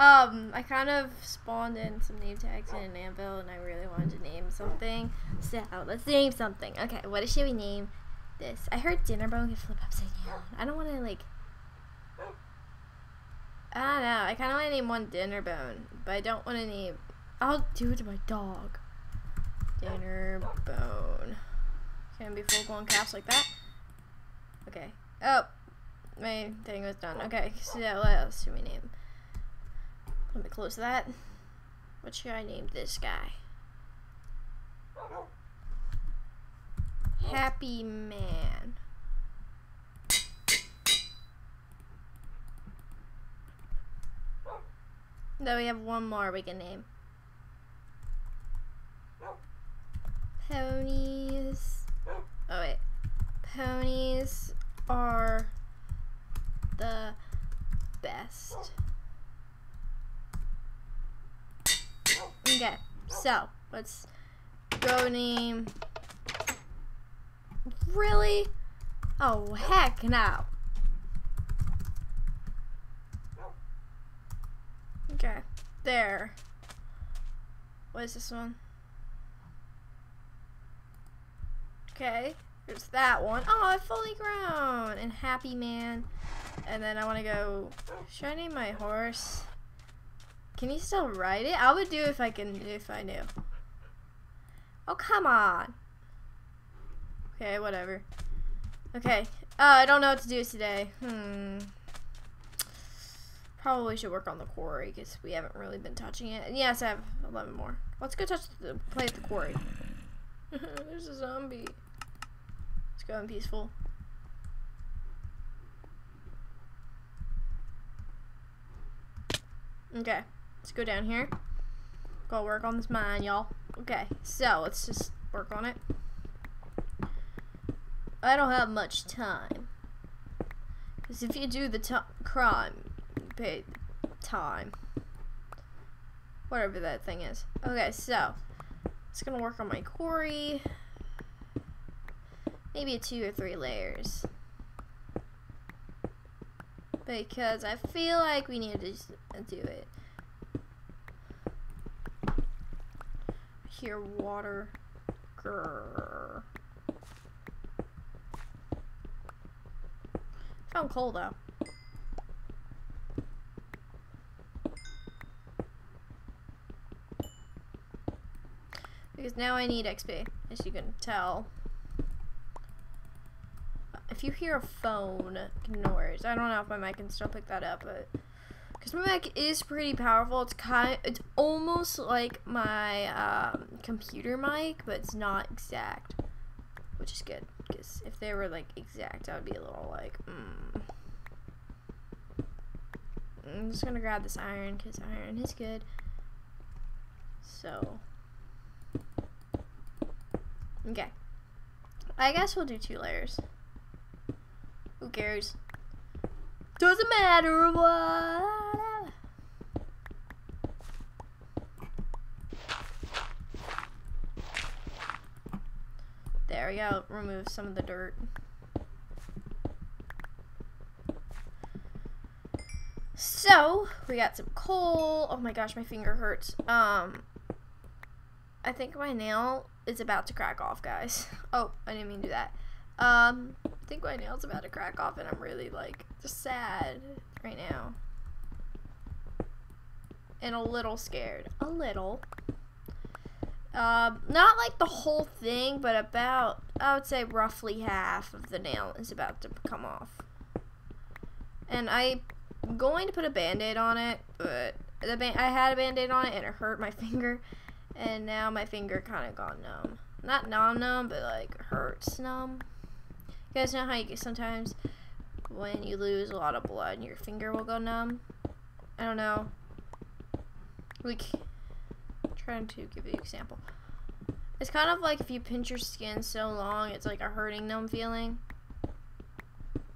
Um, I kind of spawned in some name tags in an anvil, and I really wanted to name something. So let's name something. Okay, what should we name this? I heard Dinnerbone can flip upside down. I don't want to like. I don't know. I kind of want to name one Dinnerbone, but I don't want to name. I'll do it to my dog. Dinner bone. Can be full blown caps like that. Okay. Oh, my thing was done. Okay, so else should we name? Let me close that. What should I name this guy? Happy Man. Then we have one more we can name. Ponies. Oh wait. Ponies are the best. Okay, so let's go name. Really? Oh, heck no. Okay, there. What is this one? Okay, there's that one. Oh, fully grown and happy man. And then I want to go. Should I name my horse? Can you still ride it? I would do if I can if I knew. Oh come on. Okay, whatever. Okay. Uh, I don't know what to do today. Hmm. Probably should work on the quarry because we haven't really been touching it. And yes, I have 11 more. Let's go touch the play at the quarry. There's a zombie. Let's go in peaceful. Okay. Let's go down here. Go work on this mine, y'all. Okay, so let's just work on it. I don't have much time. Because if you do the crime, you pay time. Whatever that thing is. Okay, so. It's going to work on my quarry. Maybe two or three layers. Because I feel like we need to do it. Here, water. Grrr. Found coal though. Because now I need XP, as you can tell. If you hear a phone, it. I don't know if my mic can still pick that up, but because my mic is pretty powerful. It's kind, it's almost like my um, computer mic, but it's not exact, which is good. Because if they were like exact, I would be a little like, mm. I'm just gonna grab this iron because iron is good. So, okay. I guess we'll do two layers. Who cares? Doesn't matter what. There we go. Remove some of the dirt. So, we got some coal. Oh my gosh, my finger hurts. Um, I think my nail is about to crack off, guys. Oh, I didn't mean to do that. Um, think my nail's about to crack off and I'm really like just sad right now. And a little scared. A little. Um, not like the whole thing, but about, I would say roughly half of the nail is about to come off. And I'm going to put a band-aid on it, but the ba I had a band-aid on it and it hurt my finger. And now my finger kind of gone numb. Not numb-numb, but like hurts numb. You guys know how you get sometimes when you lose a lot of blood your finger will go numb? I don't know. Like, I'm trying to give you an example. It's kind of like if you pinch your skin so long, it's like a hurting numb feeling.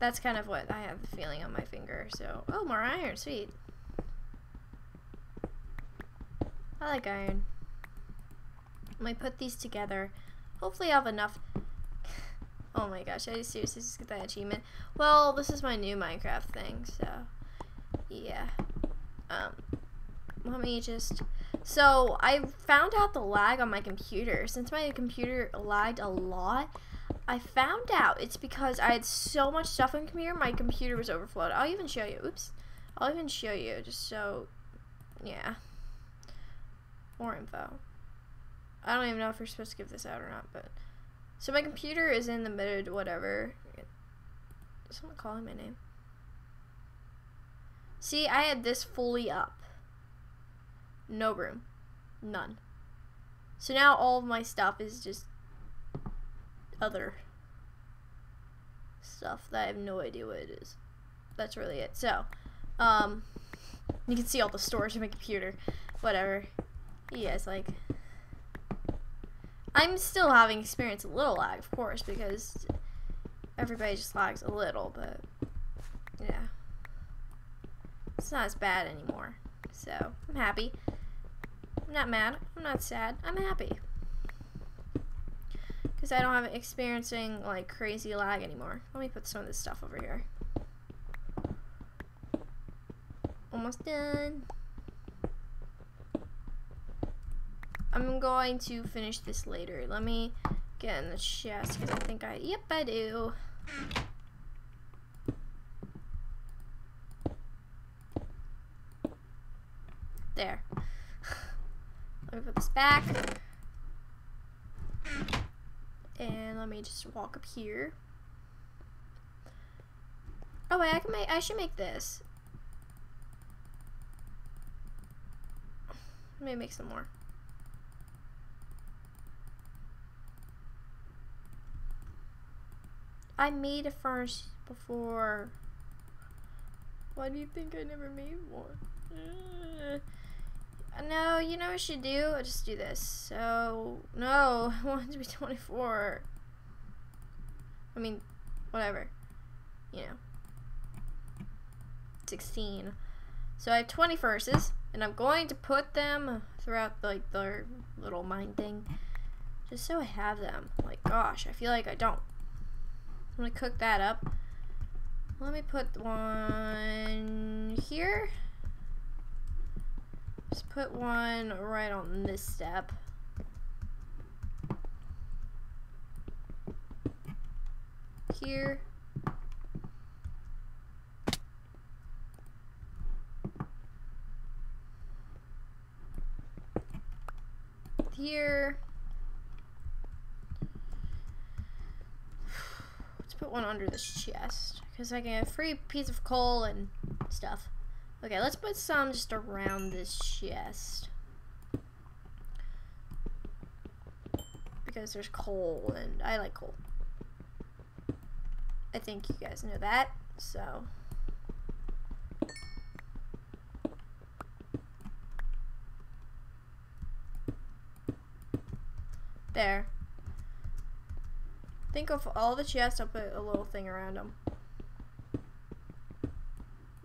That's kind of what I have the feeling on my finger. So, oh, more iron, sweet. I like iron. Let me put these together. Hopefully I have enough. Oh my gosh, I seriously just get that achievement. Well, this is my new Minecraft thing, so yeah. Um, let me just. So I found out the lag on my computer. Since my computer lagged a lot, I found out it's because I had so much stuff on computer, my computer was overflowed. I'll even show you. Oops. I'll even show you just so, yeah. More info. I don't even know if we're supposed to give this out or not, but. So my computer is in the mid whatever. Is someone calling my name? See, I had this fully up. No room. None. So now all of my stuff is just other stuff that I have no idea what it is. That's really it. So, um, you can see all the storage in my computer. Whatever. Yes, like, I'm still having experience a little lag, of course, because everybody just lags a little, but yeah. It's not as bad anymore. So, I'm happy. I'm not mad. I'm not sad. I'm happy. Because I don't have experiencing, like, crazy lag anymore. Let me put some of this stuff over here. Almost done. I'm going to finish this later. Let me get in the chest because I think I, yep, I do. There. let me put this back. And let me just walk up here. Oh wait, I can make, I should make this. Let me make some more. I made a furnace before. Why do you think I never made one? Uh, no, you know what I should do? I'll just do this. So, no, I want it to be 24. I mean, whatever. You know. 16. So I have 20 verses, and I'm going to put them throughout, like, the little mine thing. Just so I have them. Like, gosh, I feel like I don't. I'm gonna cook that up. Let me put one here. Just put one right on this step. Here. Here. Put one under this chest because I can get a free piece of coal and stuff. Okay, let's put some just around this chest. Because there's coal and I like coal. I think you guys know that, so. There. Think of all the chests, I'll put a little thing around them.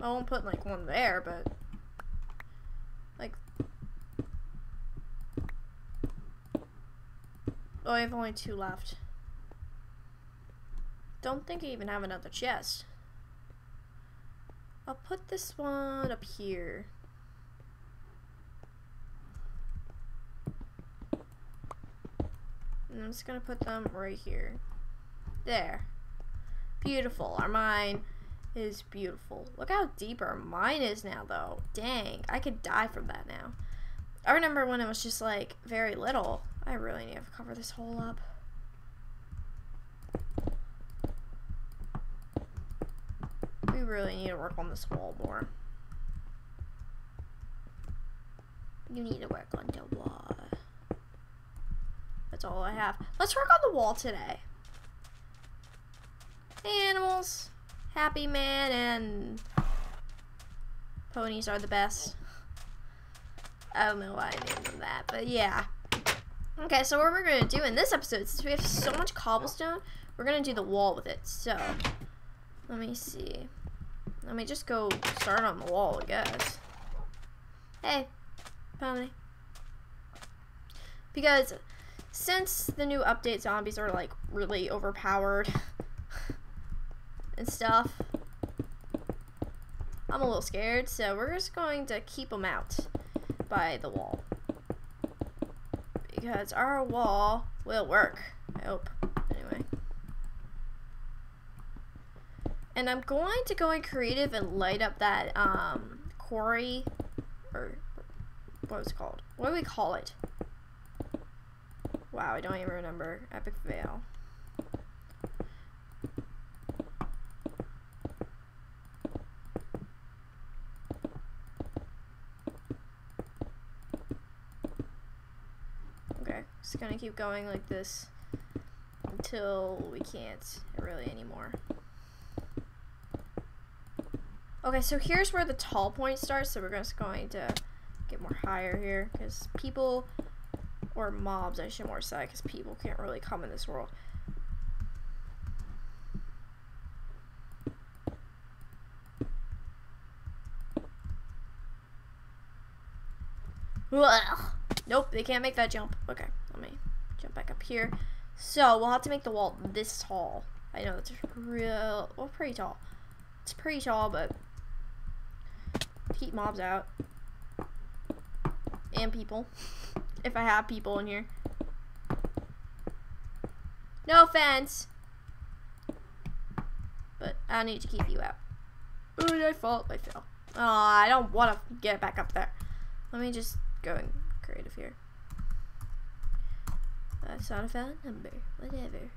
I won't put like one there, but like Oh, I have only two left. Don't think I even have another chest. I'll put this one up here. And I'm just gonna put them right here. There. Beautiful. Our mine is beautiful. Look how deep our mine is now, though. Dang. I could die from that now. I remember when it was just, like, very little. I really need to cover this hole up. We really need to work on this wall more. You need to work on the wall. That's all I have. Let's work on the wall today animals. Happy Man and ponies are the best. I don't know why I named them that, but yeah. Okay, so what we're going to do in this episode, since we have so much cobblestone, we're going to do the wall with it. So, let me see. Let me just go start on the wall, I guess. Hey, pony. Because since the new update zombies are like really overpowered and stuff, I'm a little scared, so we're just going to keep them out by the wall. Because our wall will work. I hope. Anyway. And I'm going to go in creative and light up that um, quarry, or what was it called? What do we call it? Wow, I don't even remember. Epic Veil. Okay, just gonna keep going like this until we can't really anymore. Okay, so here's where the tall point starts, so we're just going to get more higher here, because people, or mobs I should more say, because people can't really come in this world. Nope, they can't make that jump. Okay, let me jump back up here. So, we'll have to make the wall this tall. I know that's real, well, pretty tall. It's pretty tall, but keep mobs out. And people. if I have people in here. No offense. But I need to keep you out. Oh, I fall. I fell. Oh, I don't want to get back up there. Let me just go and creative here. That's not a phone number. Whatever.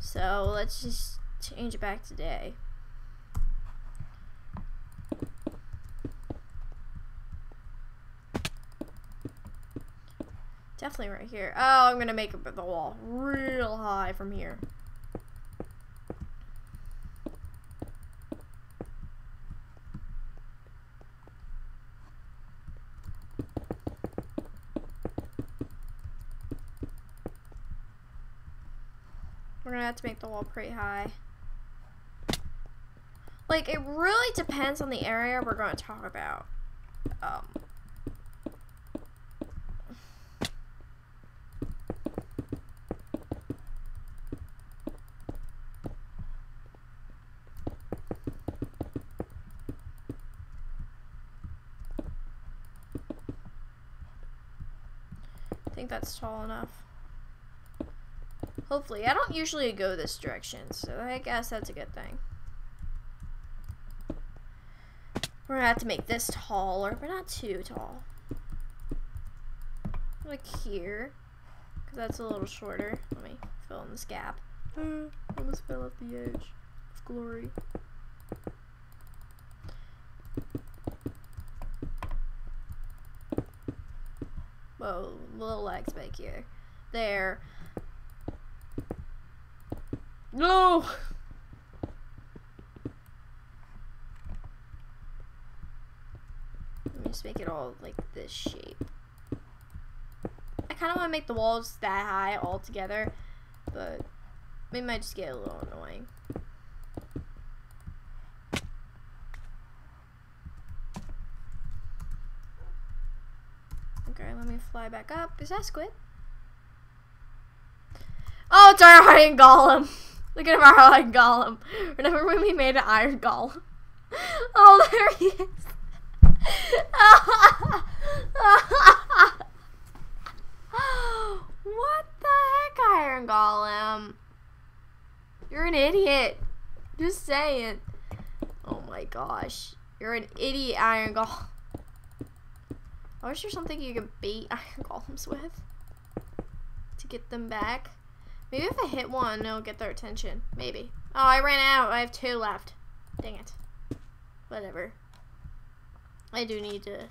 So let's just change it back today. Definitely right here. Oh, I'm gonna make the wall real high from here. To make the wall pretty high. Like, it really depends on the area we're going to talk about. Um, I think that's tall enough. Hopefully. I don't usually go this direction, so I guess that's a good thing. We're gonna have to make this taller, but not too tall. Like here, because that's a little shorter. Let me fill in this gap. Uh, almost fell off the edge of glory. Whoa, little legs back here. There. No! Let me just make it all like this shape. I kind of want to make the walls that high all together, but it might just get a little annoying. Okay, let me fly back up. Is that squid? Oh, it's our iron golem. Look at our iron golem. Remember when we made an iron golem? Oh, there he is. what the heck, iron golem? You're an idiot. Just saying. Oh my gosh. You're an idiot, iron golem. I wish there's something you could bait iron golems with to get them back. Maybe if I hit one, it'll get their attention. Maybe. Oh, I ran out. I have two left. Dang it. Whatever. I do need to...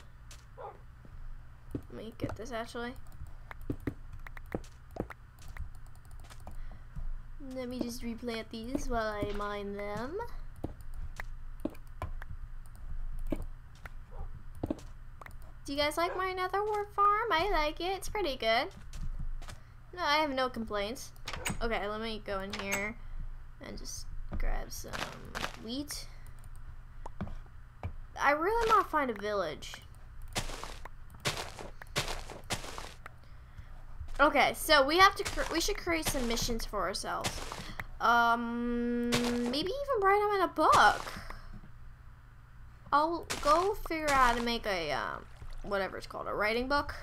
Let me get this, actually. Let me just replant these while I mine them. Do you guys like my nether wart farm? I like it. It's pretty good. No, I have no complaints. Okay, let me go in here and just grab some wheat. I really want to find a village. Okay, so we have to. We should create some missions for ourselves. Um, maybe even write them in a book. I'll go figure out how to make a um, whatever it's called, a writing book.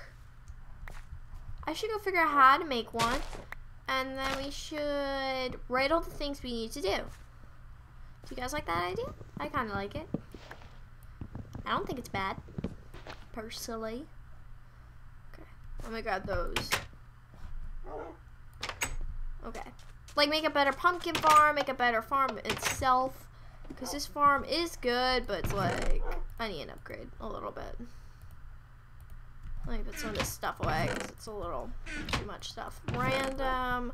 I should go figure out how to make one, and then we should write all the things we need to do. Do you guys like that idea? I kind of like it. I don't think it's bad, personally. Okay, I'm gonna grab those. Okay. Like, make a better pumpkin farm, make a better farm itself. Because this farm is good, but it's like, I need an upgrade a little bit. Let me put some of this stuff away, because it's a little too much stuff. Random.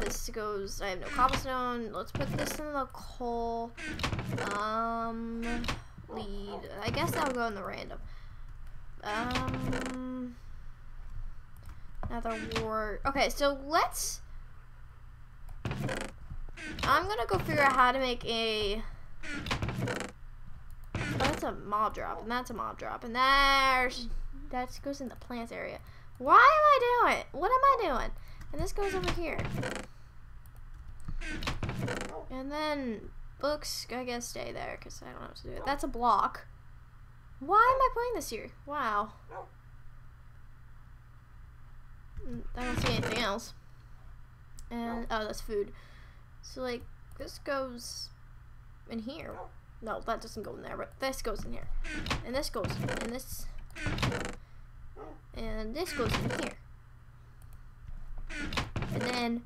This goes, I have no cobblestone. Let's put this in the coal. Um, lead. I guess that'll go in the random. Um, another ward. Okay, so let's I'm gonna go figure out how to make a. Oh, that's a mob drop, and that's a mob drop, and there's that goes in the plants area. Why am I doing? What am I doing? And this goes over here. And then books, I guess, stay there because I don't know what to do. That's a block. Why am I putting this here? Wow. I don't see anything else. And, oh, that's food. So, like, this goes in here. No, that doesn't go in there, but this goes in here. And this goes in this. And this goes in here. And then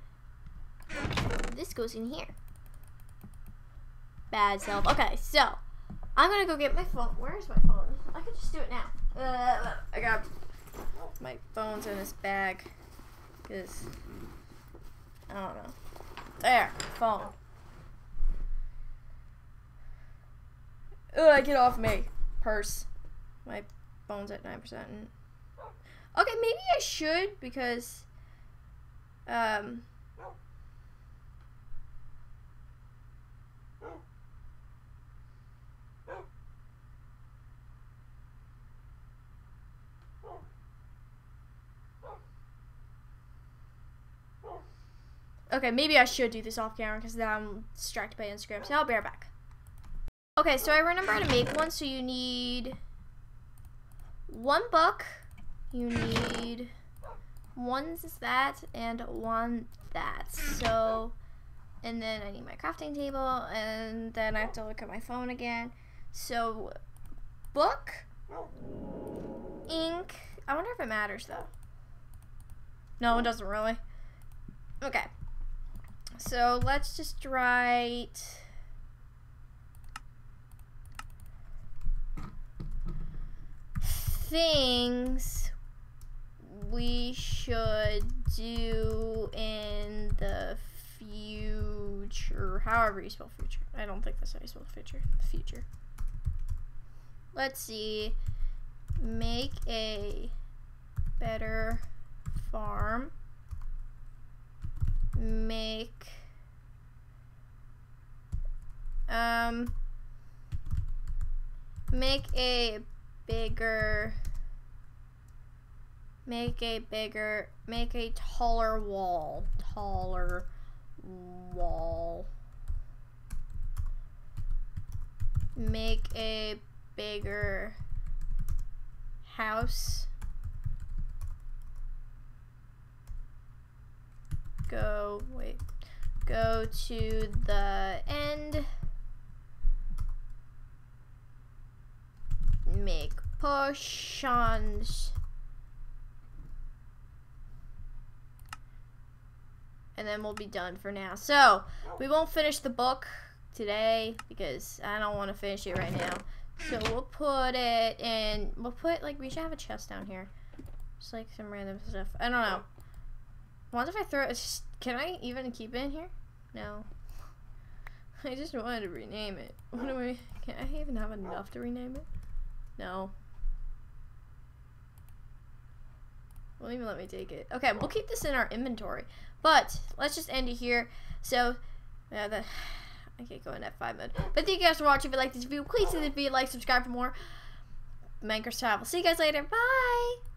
this goes in here. Bad self. Okay, so I'm gonna go get my phone. Where's my phone? I could just do it now. Uh, I got my phone's in this bag. Because I don't know. There, phone. Ugh, get off me. Purse. My phone's at 9%. Okay, maybe I should because, um, Okay, maybe I should do this off camera because then I'm distracted by Instagram. So I'll be right back. Okay, so I remember how to make one. So you need one book. You need one that and one that. So, and then I need my crafting table, and then I have to look at my phone again. So, book, ink. I wonder if it matters though. No, it doesn't really. Okay. So let's just write things we should do in the future. However you spell future. I don't think that's how you spell future. Future. Let's see. Make a better farm make um make a bigger make a bigger make a taller wall taller wall. Make a bigger house. Go, wait, go to the end, make potions, and then we'll be done for now. So, we won't finish the book today because I don't want to finish it right now. So we'll put it in, we'll put, like, we should have a chest down here. Just like some random stuff. I don't know. What if I throw it? Can I even keep it in here? No. I just wanted to rename it. What do I? Can I even have enough to rename it? No. Won't even let me take it. Okay, we'll keep this in our inventory. But let's just end it here. So, yeah, the I can't go in F5 mode. But thank you guys for watching. If you like this video, please hit the video, like, subscribe for more Minecraft Travel. See you guys later. Bye.